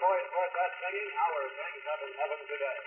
boys worth that singing, our things up eh? in heaven today.